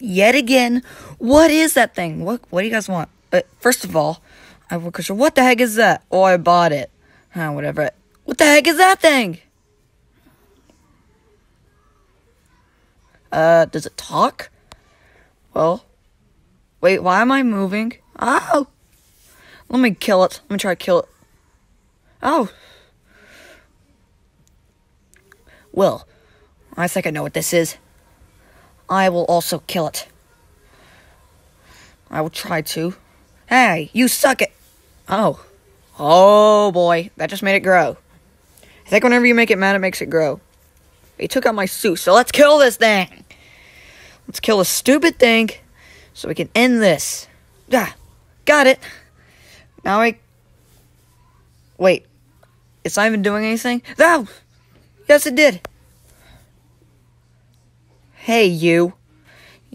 yet again. What is that thing? What What do you guys want? Uh, first of all, I have a question. What the heck is that? Oh, I bought it. Huh, whatever. What the heck is that thing? Uh, does it talk? Well, wait, why am I moving? Oh! Let me kill it. Let me try to kill it. Oh. Well, I think I know what this is. I will also kill it. I will try to. Hey, you suck it. Oh. Oh boy, that just made it grow. I think whenever you make it mad, it makes it grow. He took out my suit, so let's kill this thing. Let's kill this stupid thing so we can end this. Ah, got it. Now I. Wait. It's not even doing anything? Oh! Yes, it did. Hey, you.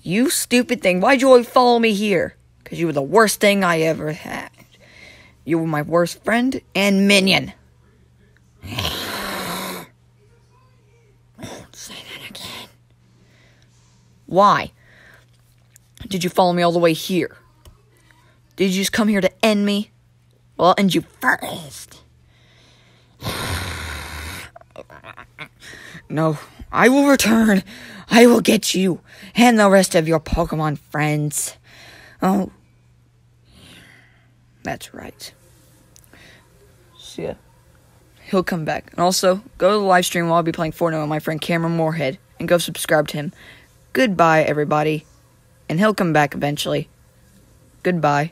You stupid thing. Why'd you always follow me here? Because you were the worst thing I ever had. You were my worst friend and minion. Say that again. Why? Did you follow me all the way here? Did you just come here to end me? Well, I'll end you first. No, I will return. I will get you and the rest of your Pokemon friends. Oh, that's right. See ya. He'll come back. And also, go to the live stream while I'll be playing Fortnite with my friend Cameron Moorhead and go subscribe to him. Goodbye, everybody. And he'll come back eventually. Goodbye.